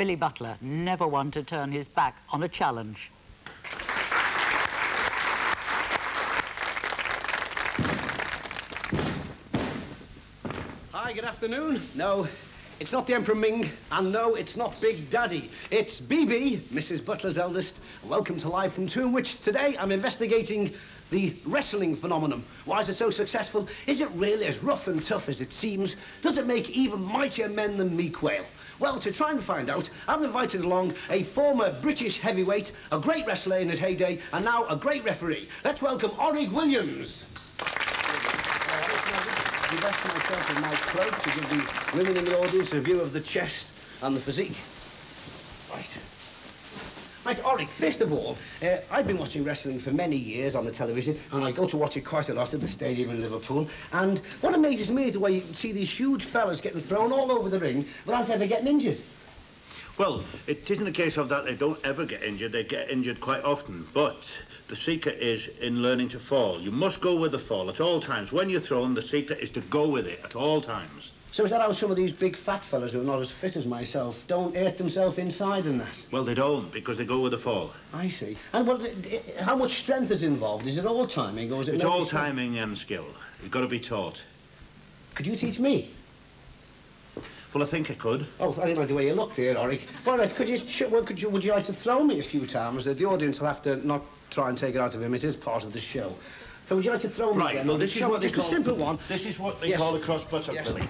Billy Butler, never one to turn his back on a challenge. Hi, good afternoon. No, it's not the Emperor Ming, and no, it's not Big Daddy. It's BB, Mrs. Butler's eldest. Welcome to Live from Tomb, which today I'm investigating the wrestling phenomenon. Why is it so successful? Is it really as rough and tough as it seems? Does it make even mightier men than me quail? Well, to try and find out, I've invited along a former British heavyweight, a great wrestler in his heyday, and now a great referee. Let's welcome Orig Williams I've rest myself in my cloak to give the women in the audience a view of the chest and the physique. Right. Right, Orig, first of all, uh, I've been watching wrestling for many years on the television, and I go to watch it quite a lot at the stadium in Liverpool. And what amazes me is the way you can see these huge fellas getting thrown all over the ring without ever getting injured. Well, it isn't a case of that they don't ever get injured. They get injured quite often. But the secret is in learning to fall. You must go with the fall at all times. When you're thrown, the secret is to go with it at all times. So is that how some of these big fat fellas who are not as fit as myself don't hurt themselves inside and that? Well, they don't, because they go with the fall. I see. And well, how much strength is involved? Is it all timing or is it... It's all timing and skill. You've got to be taught. Could you teach me? Well, I think I could. Oh, I didn't like the way you look there, Orig. Well, right, could you, well, could you, would you like to throw me a few times? The audience will have to not try and take it out of him. It is part of the show. So would you like to throw me right, again? Well, this is what just call, a simple one. This is what they yes. call a cross-buttock, yes. Billy.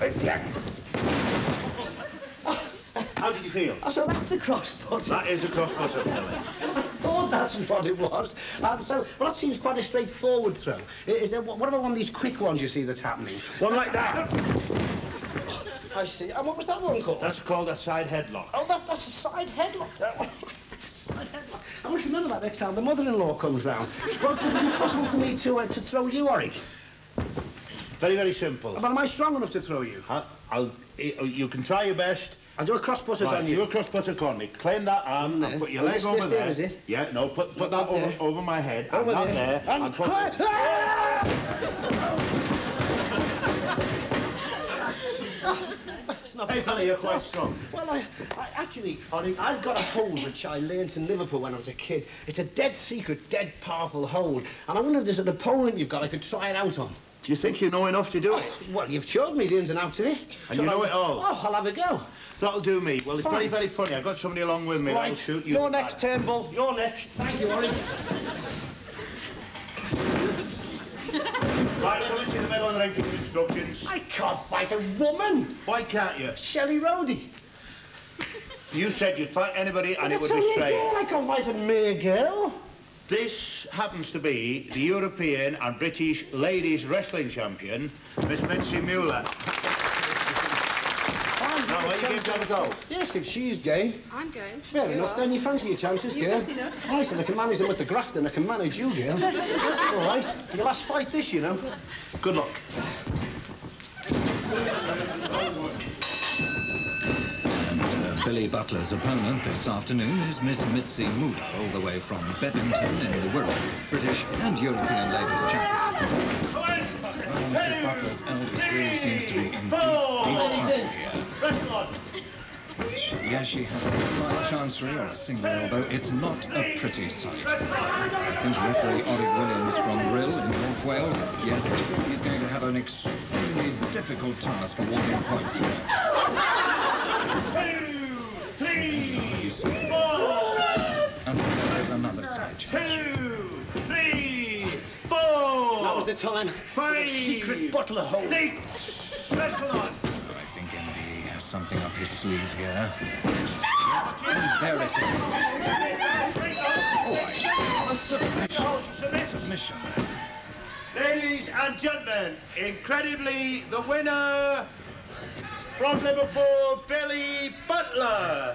How did you feel? Oh, so that's a cross-buttock. That is a cross-buttock, Billy. I thought that's what it was. And so, well, that seems quite a straightforward throw. Is there, what about one of these quick ones you see that's happening? One like that? I see. And what was that one called? That's called a side headlock. Oh, that, that's a side headlock. side headlock. I must remember that next time the mother-in-law comes round. well, would it be possible for me to, uh, to throw you, Orig? Very, very simple. But am I strong enough to throw you? I'll, I'll you can try your best. I'll do a cross buttock right, on you. Do a cross buttock on me. Claim that arm and put your leg over there. there. Is it? Yeah, no, put, put that over, over my head. Over and there. there. And, and ah! That's not hey, Billy, you're quite strong. Well, I, I actually, I've got a hold which I learnt in Liverpool when I was a kid. It's a dead secret, dead powerful hold. And I wonder if there's an opponent you've got I could try it out on. Do you think you know enough to do it? Oh, well, you've showed me the ins and outs of it. And Shall you know I... it all? Oh, I'll have a go. That'll do me. Well, it's Fine. very, very funny. I've got somebody along with me right. that'll shoot you. You're next, Turnbull. You're next. Thank you, Orange. Right, come into the middle the ring for instructions. I can't fight a woman. Why can't you? Shelley Rhodey. You said you'd fight anybody and it would be straight. Girl. I can't fight a mere girl. This happens to be the European and British ladies wrestling champion, Miss Mitzi Mueller. Now, are you game to a go? Yes, if she's gay. I'm game. Fair you enough, are. then you fancy your chances, you girl. Fancy enough. I said I can manage them with the graft and I can manage you, girl. All right. Your last fight this, you know. Good luck. Billy Butler's opponent this afternoon is Miss Mitzi Mueller, all the way from Bedlington in the world, British and European ladies champion. Well, Mrs. Butler's eldest really seems to be in deep, deep trouble here. Yes, she has a side chancery or a single elbow. It's not a pretty sight. I think referee Orig Williams from Rhyl in North Wales, yes, he's going to have an extremely difficult task for warning points here. And there's another side change. Two, three, four. That was the time. Five. secret bottle of hold. Six. Something up his sleeve here. Yes, there it is. I. Submission. Ladies and gentlemen, incredibly, the winner from Liverpool, Billy Butler.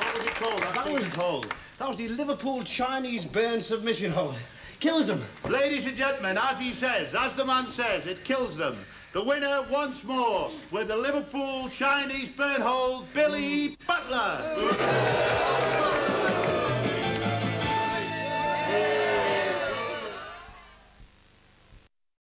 What was it called? That was called. That was the Liverpool Chinese burn submission hold. Kills them. Ladies and gentlemen, as he says, as the man says, it kills them. The winner once more with the Liverpool Chinese burn hold, Billy Butler.